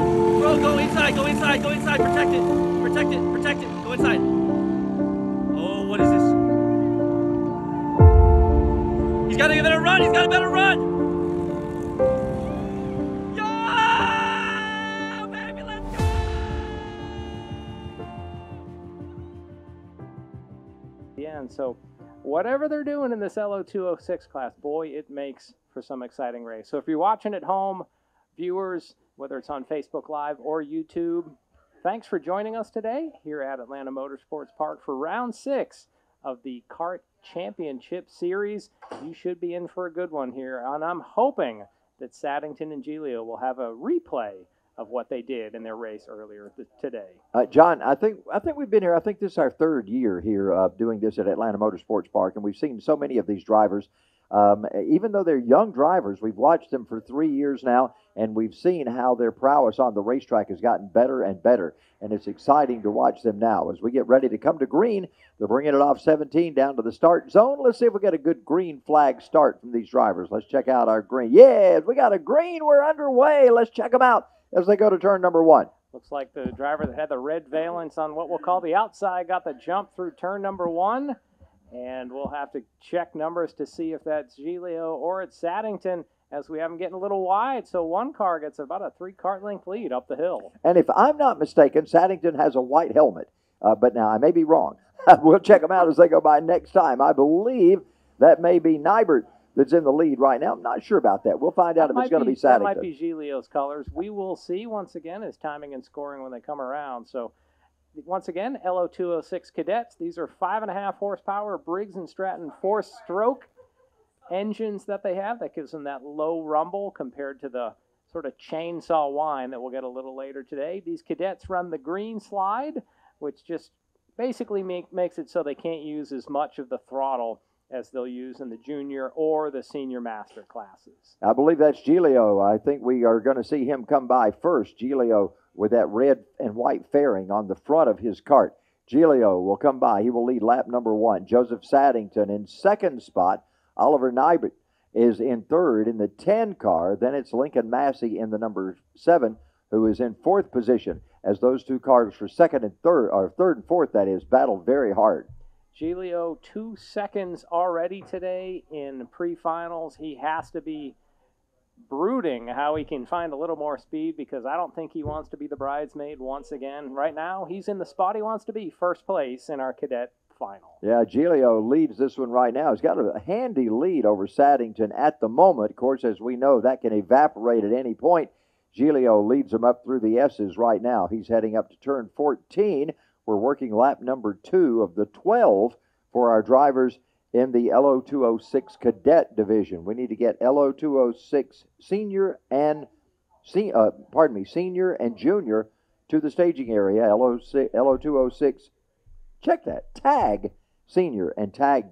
Bro, go inside, go inside, go inside, protect it, protect it, protect it, go inside. Oh, what is this? He's got a better run, he's got a better run! End. So, whatever they're doing in this LO206 class, boy, it makes for some exciting race. So, if you're watching at home, viewers, whether it's on Facebook Live or YouTube, thanks for joining us today here at Atlanta Motorsports Park for round six of the CART Championship Series. You should be in for a good one here, and I'm hoping that Saddington and Giglio will have a replay of what they did in their race earlier th- today. Uh, John, I think I think we've been here. I think this is our third year here of doing this at Atlanta Motorsports Park, and we've seen so many of these drivers. Um, even though they're young drivers, we've watched them for three years now, and we've seen how their prowess on the racetrack has gotten better and better. And it's exciting to watch them now as we get ready to come to green. They're bringing it off 17 down to the start zone. Let's see if we get a good green flag start from these drivers. Let's check out our green. Yes, we got a green. We're underway. Let's check them out as they go to turn number one. Looks like the driver that had the red valence on what we'll call the outside got the jump through turn number one. And we'll have to check numbers to see if that's Giglio or it's Saddington as we have them getting a little wide. So one car gets about a three cart length lead up the hill. And if I'm not mistaken, Saddington has a white helmet. Uh, but now I may be wrong. we'll check them out as they go by next time. I believe that may be Nybert that's in the lead right now. I'm not sure about that. We'll find out That if it's going to be Saddington. That might be Giglio's colors. We will see once again his timing and scoring when they come around. So once again, LO206 cadets. These are five and a half horsepower Briggs and Stratton four stroke engines that they have. That gives them that low rumble compared to the sort of chainsaw whine that we'll get a little later today. These cadets run the green slide, which just basically make, makes it so they can't use as much of the throttle as they'll use in the junior or the senior master classes. I believe that's Giglio. I think we are going to see him come by first. Giglio with that red and white fairing on the front of his cart. Giglio will come by. He will lead lap number one. Joseph Saddington in second spot. Oliver Nybert is in third in the 10 car. Then it's Lincoln Massey in the number seven, who is in fourth position as those two cars for second and third, or third and fourth, that is, battle very hard. Giglio, two seconds already today in pre-finals. He has to be brooding how he can find a little more speed because I don't think he wants to be the bridesmaid once again. Right now, he's in the spot he wants to be, first place in our cadet final. Yeah, Giglio leads this one right now. He's got a handy lead over Saddington at the moment. Of course, as we know, that can evaporate at any point. Giglio leads him up through the S's right now. He's heading up to turn 14. We're working lap number two of the 12 for our drivers in the LO206 cadet division. We need to get LO206 senior and uh, pardon me, senior and junior to the staging area. LO6, LO206 check that tag senior and tag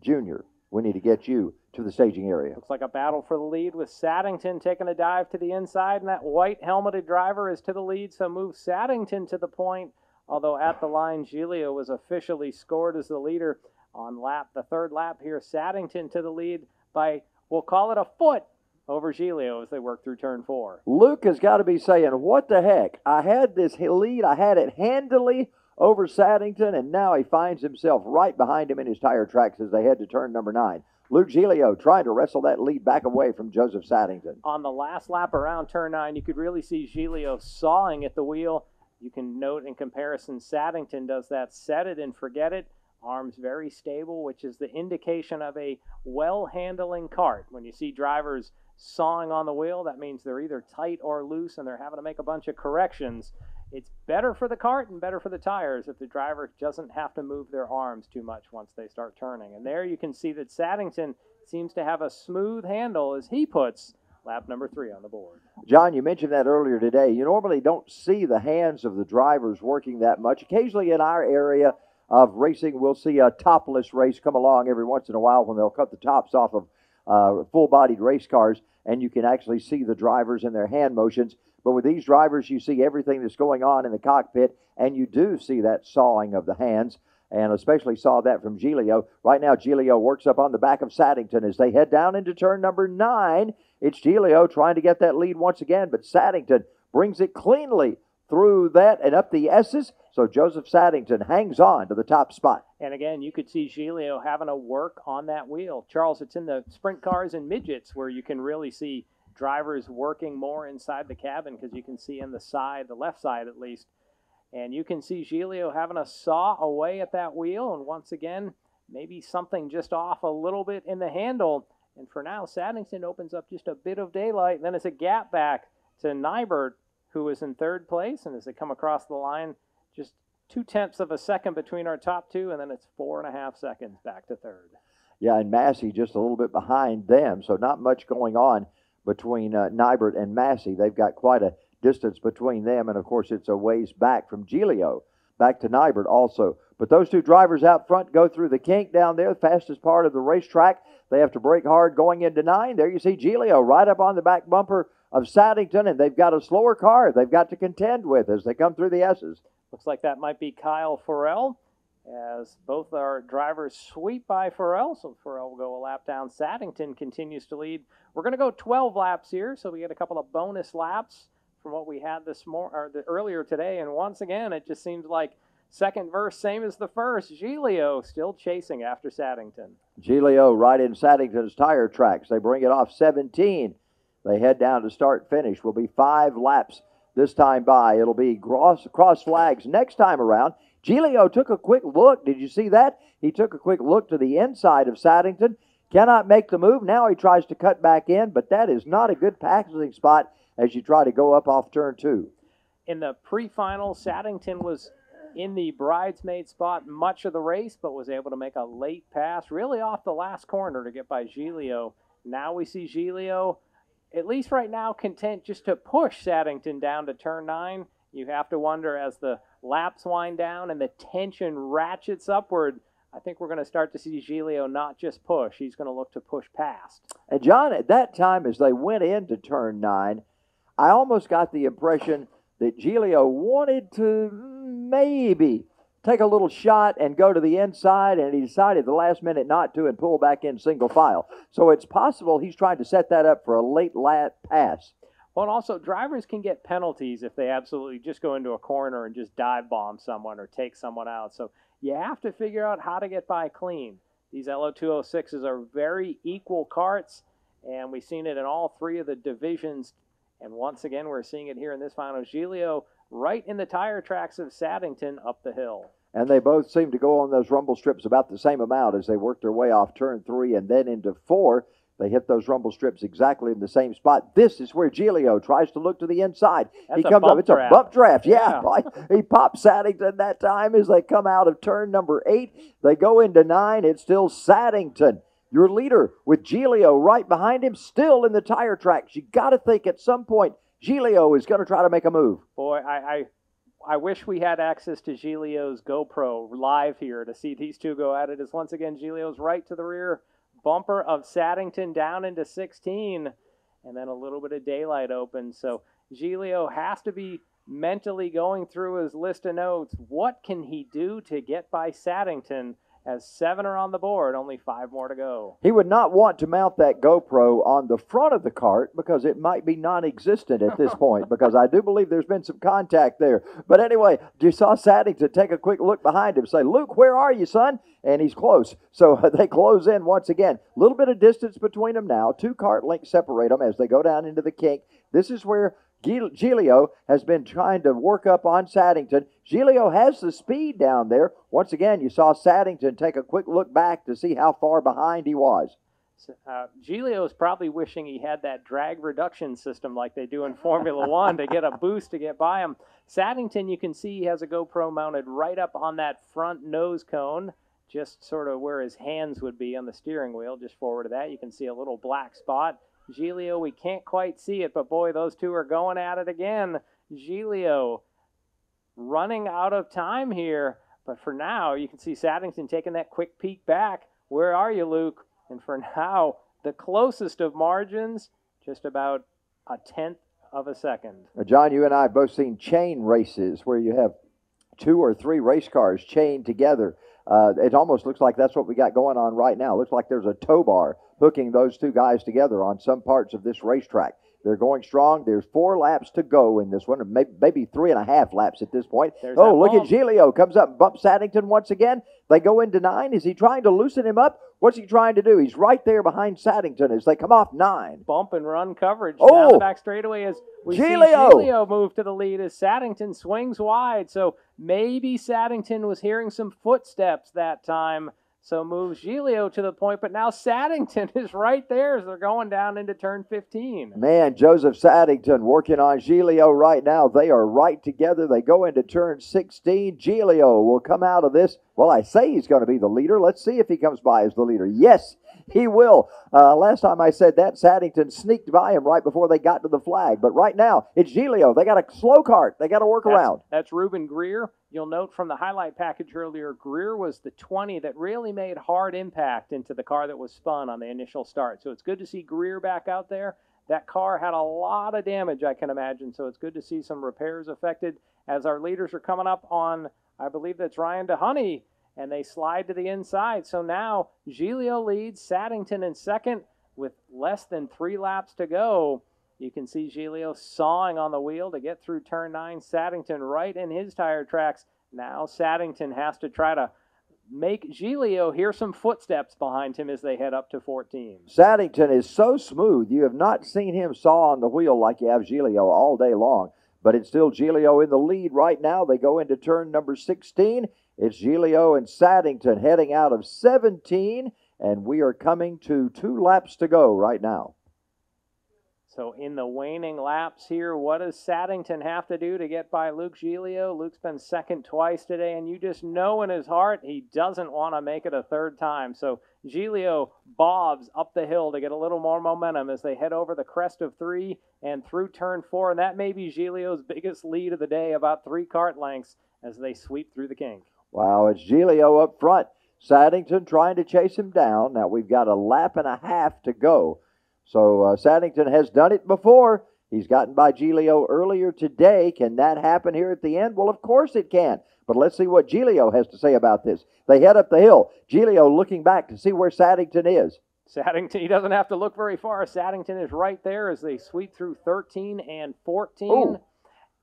junior. We need to get you to the staging area. Looks like a battle for the lead with Saddington taking a dive to the inside, and that white helmeted driver is to the lead, so move Saddington to the point. Although at the line, Giglio was officially scored as the leader on lap the third lap here. Saddington to the lead by we'll call it a foot over Giglio as they work through turn four. Luke has got to be saying, "What the heck? I had this lead. I had it handily over Saddington, and now he finds himself right behind him in his tire tracks as they head to turn number nine. Luke Giglio trying to wrestle that lead back away from Joseph Saddington. On the last lap around turn nine, you could really see Giglio sawing at the wheel. You can note in comparison, Saddington does that set it and forget it. Arms very stable, which is the indication of a well handling cart. When you see drivers sawing on the wheel, that means they're either tight or loose and they're having to make a bunch of corrections. It's better for the cart and better for the tires if the driver doesn't have to move their arms too much once they start turning. And there you can see that Saddington seems to have a smooth handle as he puts lap number three on the board. John, you mentioned that earlier today. You normally don't see the hands of the drivers working that much. Occasionally in our area of racing, we'll see a topless race come along every once in a while when they'll cut the tops off of uh, full bodied race cars, and you can actually see the drivers in their hand motions. But with these drivers, you see everything that's going on in the cockpit, and you do see that sawing of the hands, and especially saw that from Giglio. Right now, Giglio works up on the back of Saddington as they head down into turn number nine. It's Giglio trying to get that lead once again, but Saddington brings it cleanly through that and up the S's. So Joseph Saddington hangs on to the top spot. And again, you could see Giglio having to work on that wheel. Charles, it's in the sprint cars and midgets where you can really see drivers working more inside the cabin because you can see in the side, the left side at least. And you can see Giglio having a saw away at that wheel. And once again, maybe something just off a little bit in the handle. And for now, Saddington opens up just a bit of daylight. Then it's a gap back to Nybert, who is in third place. And as they come across the line, just two tenths of a second between our top two, and then it's four and a half seconds back to third. Yeah, and Massey just a little bit behind them, so not much going on between uh, Nybert and Massey. They've got quite a distance between them, and of course, it's a ways back from Giglio back to Nybert also. But those two drivers out front go through the kink down there, the fastest part of the racetrack. They have to brake hard going into nine. There you see Giglio right up on the back bumper of Saddington, and they've got a slower car they've got to contend with as they come through the S's. Looks like that might be Kyle Farrell as both our drivers sweep by Farrell. So Farrell will go a lap down. Saddington continues to lead. We're going to go 12 laps here, so we get a couple of bonus laps from what we had this mor- or the, earlier today. And once again, it just seems like second verse same as the first. Giglio still chasing after Saddington. Giglio right in Saddington's tire tracks. They bring it off 17. They head down to start finish. Will be five laps this time by. It'll be cross, cross flags next time around. Giglio took a quick look. Did you see that? He took a quick look to the inside of Saddington. Cannot make the move. Now he tries to cut back in, but that is not a good passing spot as you try to go up off turn two. In the pre-final, Saddington was in the bridesmaid spot much of the race, but was able to make a late pass, really off the last corner to get by Giglio. Now we see Giglio, at least right now, content just to push Saddington down to turn nine. You have to wonder as the laps wind down and the tension ratchets upward. I think we're going to start to see Giglio not just push, he's going to look to push past. And John, at that time, as they went into turn nine, I almost got the impression that Giglio wanted to maybe take a little shot and go to the inside, and he decided the last minute not to and pull back in single file. So it's possible he's trying to set that up for a late lap pass. Well, and also drivers can get penalties if they absolutely just go into a corner and just dive bomb someone or take someone out. So you have to figure out how to get by clean. These LO206s are very equal carts, and we've seen it in all three of the divisions. And once again, we're seeing it here in this final. Giglio right in the tire tracks of Saddington up the hill. And they both seem to go on those rumble strips about the same amount as they work their way off turn three and then into four. They hit those rumble strips exactly in the same spot. This is where Giglio tries to look to the inside. That's he comes up. It's draft. a bump draft. Yeah. Yeah. boy. he pops Saddington that time as they come out of turn number eight. They go into nine. It's still Saddington, your leader, with Giglio right behind him, still in the tire tracks. You got to think at some point Giglio is going to try to make a move. Boy, I, I I wish we had access to Giglio's GoPro live here to see these two go at it. As once again, Giglio's right to the rear bumper of Saddington down into 16, and then a little bit of daylight opens. So Giglio has to be mentally going through his list of notes. What can he do to get by Saddington? As seven are on the board, only five more to go. He would not want to mount that GoPro on the front of the cart because it might be non existent at this point, because I do believe there's been some contact there. But anyway, you saw Saddington take a quick look behind him, say, Luke, where are you, son? And he's close. So they close in once again. A little bit of distance between them now. Two cart links separate them as they go down into the kink. This is where Gil- Giglio has been trying to work up on Saddington. Giglio has the speed down there. Once again, you saw Saddington take a quick look back to see how far behind he was. Uh, Giglio is probably wishing he had that drag reduction system like they do in Formula One to get a boost to get by him. Saddington, you can see he has a GoPro mounted right up on that front nose cone, just sort of where his hands would be on the steering wheel, just forward of that. You can see a little black spot. Giglio, we can't quite see it, but boy, those two are going at it again. Giglio running out of time here, but for now, you can see Saddington taking that quick peek back. Where are you, Luke? And for now, the closest of margins, just about a tenth of a second. John, you and I have both seen chain races where you have two or three race cars chained together. Uh, it almost looks like that's what we got going on right now. looks like there's a tow bar hooking those two guys together on some parts of this racetrack. They're going strong. There's four laps to go in this one, maybe, maybe three and a half laps at this point. There's oh, look bump. at Giglio Comes up and bumps Saddington once again. They go into nine. Is he trying to loosen him up? What's he trying to do? He's right there behind Saddington as they come off nine. bump and run coverage Oh! down the back straightaway as we Giglio! see Giglio move to the lead as Saddington swings wide. So maybe Saddington was hearing some footsteps that time. So moves Giglio to the point, but now Saddington is right there as they're going down into turn 15. Man, Joseph Saddington working on Giglio right now. They are right together. They go into turn 16. Giglio will come out of this. Well, I say he's going to be the leader. Let's see if he comes by as the leader. Yes, he will. Uh, last time I said that, Saddington sneaked by him right before they got to the flag. But right now, it's Giglio. They got a slow cart. They got to work That's, around. that's Reuben Greer. You'll note from the highlight package earlier, Greer was the 20 that really made hard impact into the car that was spun on the initial start. So it's good to see Greer back out there. That car had a lot of damage, I can imagine. So it's good to see some repairs affected as our leaders are coming up on, I believe that's Ryan DeHoney, and they slide to the inside. So now Giglio leads, Saddington in second with less than three laps to go. You can see Giglio sawing on the wheel to get through turn nine. Saddington right in his tire tracks. Now Saddington has to try to make Giglio hear some footsteps behind him as they head up to 14. Saddington is so smooth. You have not seen him saw on the wheel like you have Giglio all day long. But it's still Giglio in the lead right now. They go into turn number 16. It's Giglio and Saddington heading out of 17. And we are coming to two laps to go right now. So in the waning laps here, what does Saddington have to do to get by Luke Giglio? Luke's been second twice today, and you just know in his heart he doesn't want to make it a third time. So Giglio bobs up the hill to get a little more momentum as they head over the crest of three and through turn four, and that may be Giglio's biggest lead of the day, about three cart lengths as they sweep through the kink. Wow, it's Giglio up front. Saddington trying to chase him down. Now we've got a lap and a half to go. So uh, Saddington has done it before. He's gotten by Giglio earlier today. Can that happen here at the end? Well, of course it can. But let's see what Giglio has to say about this. They head up the hill. Giglio looking back to see where Saddington is. Saddington, he doesn't have to look very far. Saddington is right there as they sweep through 13 and 14. Ooh.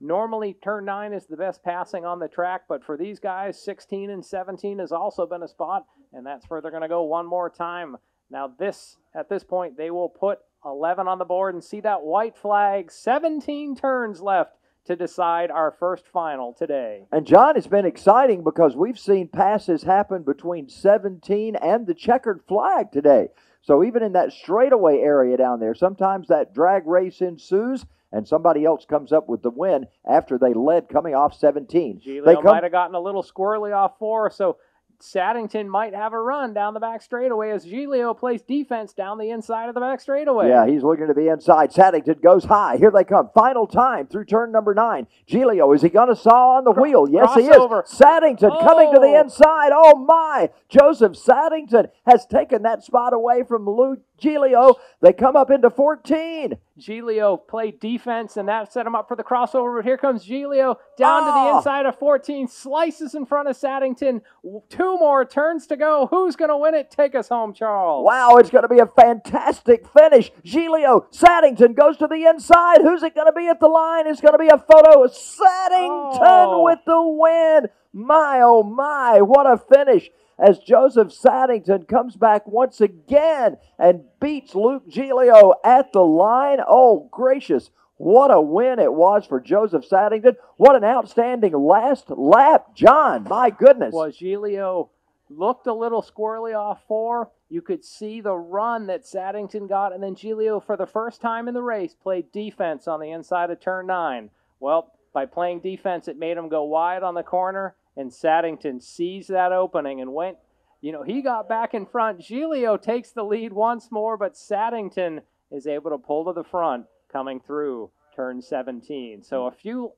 Normally, turn 9 is the best passing on the track, but for these guys, 16 and 17 has also been a spot, and that's where they're going to go one more time. Now, this at this point, they will put 11 on the board and see that white flag. 17 turns left to decide our first final today. And John, it's been exciting because we've seen passes happen between 17 and the checkered flag today. So even in that straightaway area down there, sometimes that drag race ensues and somebody else comes up with the win after they led coming off 17. Giglio they come might have gotten a little squirrely off four, so Saddington might have a run down the back straightaway as Giglio plays defense down the inside of the back straightaway. Yeah, he's looking to the inside. Saddington goes high. Here they come. Final time through turn number nine. Giglio, is he going to saw on the Cro- wheel? Yes, he is. crossover. Saddington coming to the Oh. inside. Oh, my. Joseph Saddington has taken that spot away from Lou Giglio. They come up into 14. Giglio played defense, and that set him up for the crossover. But here comes Giglio down to the Oh. inside of 14, slices in front of Saddington. Two more turns to go. Who's going to win it? Take us home, Charles. Wow, it's going to be a fantastic finish. Giglio, Saddington goes to the inside. Who's it going to be at the line? It's going to be a photo of Saddington Oh. with the win. My, oh my, what a finish. As Joseph Saddington comes back once again and beats Luke Giglio at the line. Oh, gracious. What a win it was for Joseph Saddington. What an outstanding last lap. John, my goodness. was Giglio looked a little squirrely off four. You could see the run that Saddington got, and then Giglio, for the first time in the race, played defense on the inside of turn nine. Well, by playing defense, it made him go wide on the corner, and Saddington seized that opening and went. You know, he got back in front. Giglio takes the lead once more, but Saddington is able to pull to the front coming through turn 17. So a few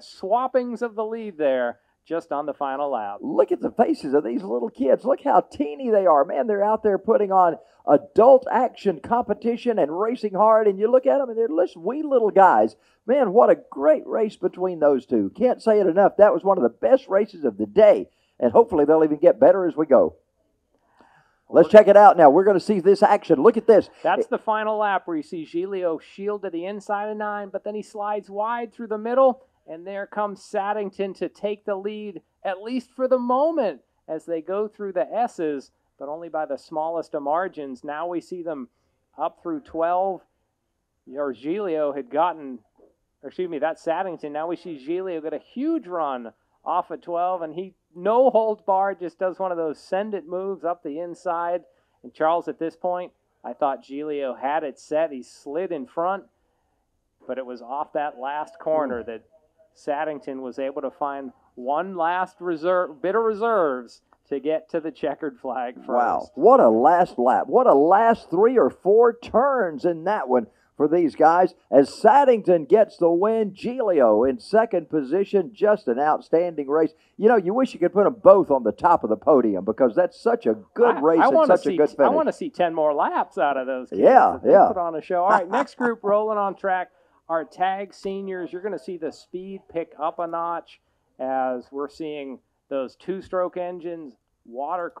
swappings of the lead there just on the final lap. look at the faces of these little kids. Look how teeny they are. Man, they're out there putting on adult action competition and racing hard. And you look at them and they're just wee little guys. Man, what a great race between those two. Can't say it enough. That was one of the best races of the day. And hopefully they'll even get better as we go. Let's check it out now. We're going to see this action. Look at this. That's the final lap where you see Giglio shield to the inside of nine, but then he slides wide through the middle, and there comes Saddington to take the lead, at least for the moment, as they go through the S's, but only by the smallest of margins. Now we see them up through 12. Or had gotten, or excuse me, that's Saddington. Now we see Giglio get a huge run off of 12, and he no holds barred, just does one of those send it moves up the inside. And Charles, at this point, I thought Giglio had it set. He slid in front, but it was off that last corner that Saddington was able to find one last reserve bit of reserves to get to the checkered flag first. Wow. What a last lap. What a last three or four turns in that one for these guys as Saddington gets the win. Giglio in second position. Just an outstanding race. You know, you wish you could put them both on the top of the podium because that's such a good I, race I and such see, a good finish. I want to see 10 more laps out of those kids. Yeah, yeah. Put on a show. All right, next group rolling on track. Our tag seniors, you're going to see the speed pick up a notch as we're seeing those two stroke engines, water